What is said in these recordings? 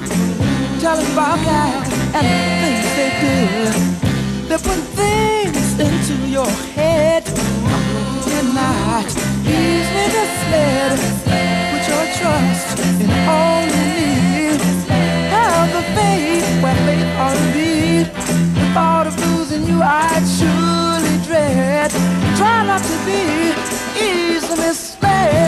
you. Them about guys and the things they do. They put things into your head. Not easily misled. Put your trust in only me. Have the faith where faith ought to be. The thought of losing you, I'd surely dread. Try not to be easily misled.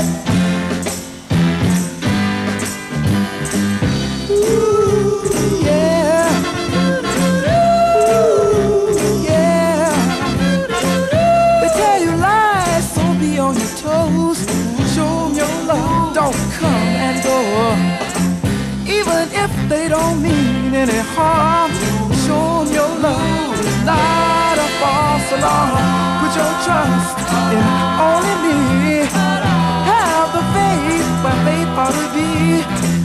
Toes. Show 'em your love, don't come and go. Even if they don't mean any harm, show show 'em your love, not a false alarm. Put your trust in only me. Have the faith where faith ought to be.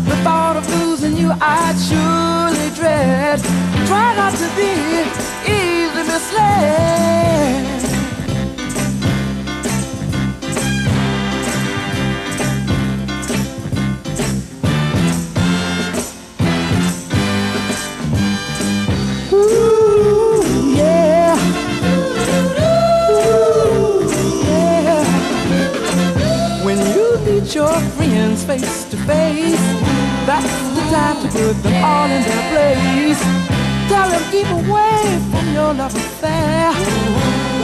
The thought of losing you, I'd surely dread. Try not to your friends face to face, that's the time to put them all in their place. Tell them keep away from your love affair.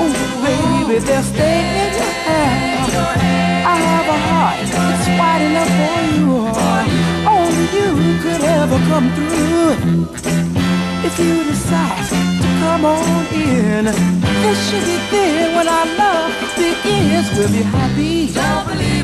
Ooh, baby, they're staying in your hair. I have a heart, it's wide enough for you. Only you could ever come through. If you decide to come on in, this should be there when our love begins. We'll be happy. Don't believe